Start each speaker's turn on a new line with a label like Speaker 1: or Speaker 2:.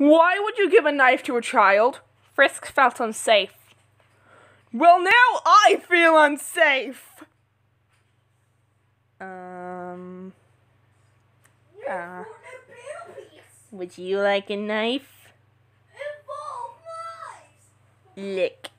Speaker 1: Why would you give a knife to a child?
Speaker 2: Frisk felt unsafe.
Speaker 1: Well, now I feel unsafe.
Speaker 2: Um. Uh, would you like a knife? Lick.